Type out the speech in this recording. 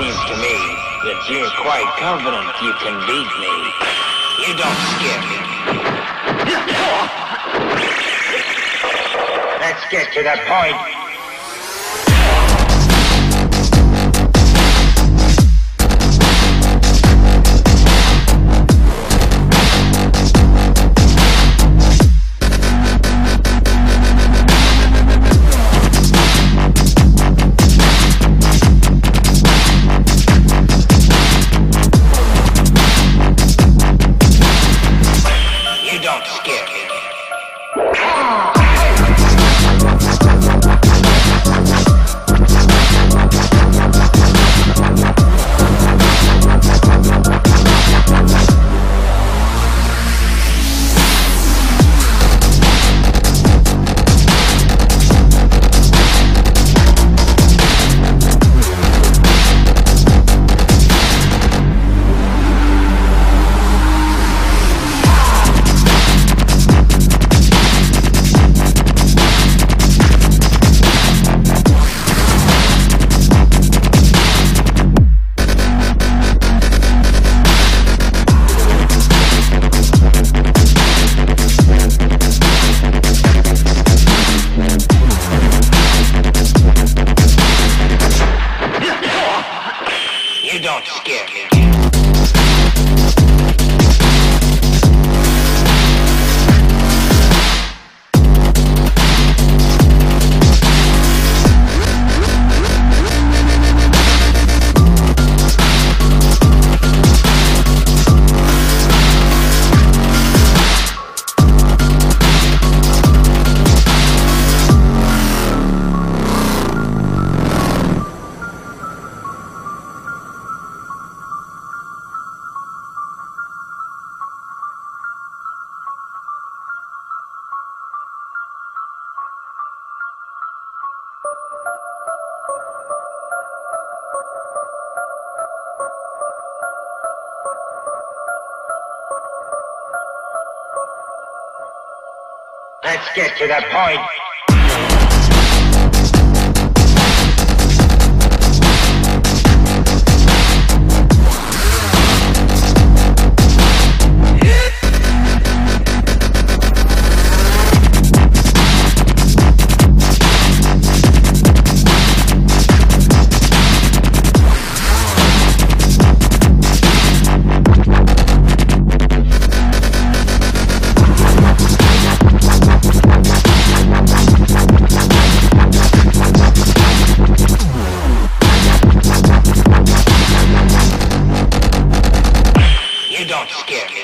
seems to me that you're quite confident you can beat me. You don't scare me. Let's get to the point. Don't scare me. Let's get to the point. Don't scare me.